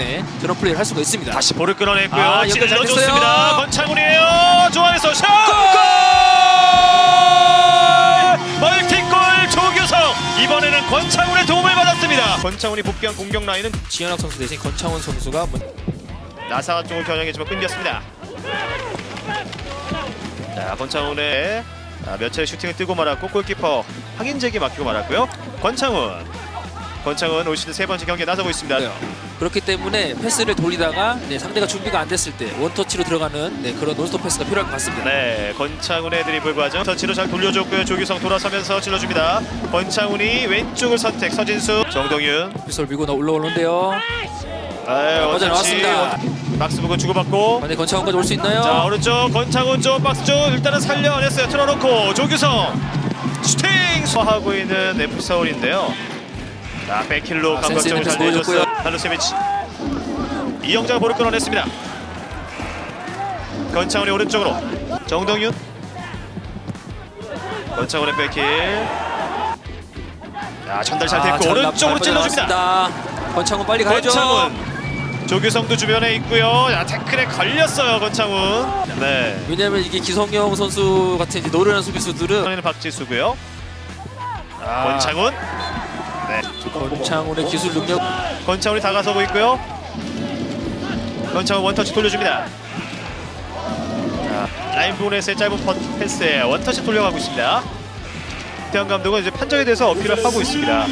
때문에 저런 플레이를 할 수가 있습니다. 다시 볼을 끌어냈고요. 아, 찔러줬습니다. 권창훈이에요. 중앙에서 샷! 골! 멀티골 조규성. 이번에는 권창훈의 도움을 받았습니다. 권창훈이 복귀한 공격 라인은 지현학 선수 대신 권창훈 선수가 뭐- 나사 쪽을 겨냥해주면 끊겼습니다. 자, 권창훈의 아, 몇 차례 슈팅을 뜨고 말았고 골키퍼 확인제기 맡기고 말았고요. 권창훈. 권창훈 올 시즌 세 번째 경기에 나서고 있습니다. 요 그렇기 때문에 패스를 돌리다가 네, 상대가 준비가 안 됐을 때 원터치로 들어가는 네, 그런 논스톱 패스가 필요할 것 같습니다. 네, 권창훈의 드리블 과정 터치로 잘 돌려줬고요. 조규성 돌아서면서 찔러줍니다. 권창훈이 왼쪽을 선택. 서진수, 정동윤. 빗솔 밀고 나- 올라오는데요. 네, 맞아, 나왔습니다. 박스 부근 주고받고. 만약 권창훈까지 올 수 있나요? 자 오른쪽 권창훈 쪽 박스 쪽 일단은 살려냈어요. 틀어놓고 조규성 슈팅 하고 있는 FC 서울인데요. 자 백힐로 아, 있는 잘 내줬어요. 달루세비치 이영자가 볼을 끌어냈습니다. 권창훈이 오른쪽으로 정동윤 권창훈의 백힐 자 전달 잘 됐고 아, 잘 오른쪽으로 납- 찔러줍니다. 권창훈 빨리 가야죠. 권창훈 조규성도 주변에 있고요. 자 태클에 걸렸어요 권창훈. 네. 왜냐하면 이게 기성용 선수 같은 이제 노련한 수비수들은 박지수고요. 아, 권창훈. 네. 권창훈의 기술 능력 권창훈이 다가서고 있고요. 권창훈 원터치 돌려줍니다. 자, 라인 부분에서의 짧은 퍼- 패스에 원터치 돌려가고 있습니다. 태양 감독은 이제 판정에 대해서 어필을 하고 있습니다.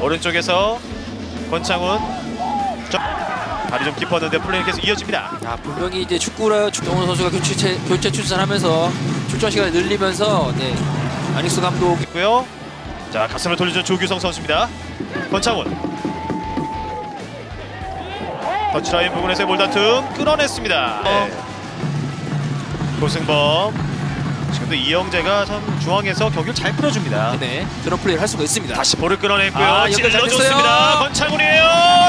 오른쪽에서 권창훈 점- 발이 좀 깊었는데 플레이 계속 이어집니다. 아, 분명히 이제 축구라 축동원 선수가 교체 교체 출전하면서 출전 시간을 늘리면서 네, 안익수 감독 있고요. 자 가슴을 돌려준 조규성 선수입니다. 권창훈. 터치라인 부분에서의 몰다툼 끌어냈습니다. 네. 고승범. 지금도 이영재가 참 중앙에서 경기를 잘 풀어줍니다. 네, 저런 플레이를 할 수가 있습니다. 다시 볼을 끌어냈고요. 아, 찔러줬습니다. 권창훈이에요.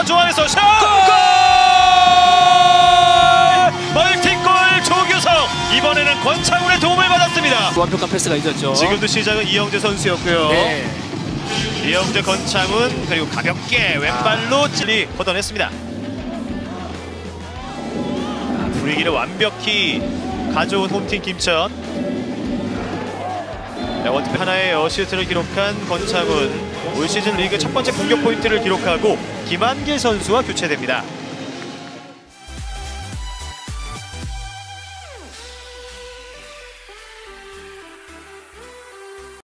중앙에서 샷! 골! 멀티골 조규성. 이번에는 권창훈의 도움을 받았습니다. 완벽한 패스가 있었죠. 지금도 시작은 이영재 선수였고요. 네. 이영재 권창훈 그리고 가볍게 왼발로 찔리 걷어냈습니다. 분위기를 완벽히 가져온 홈팀 김천. 네, 원투표 하나의 어시스트를 기록한 권창훈 올 시즌 리그 첫 번째 공격 포인트를 기록하고 김한길 선수와 교체됩니다.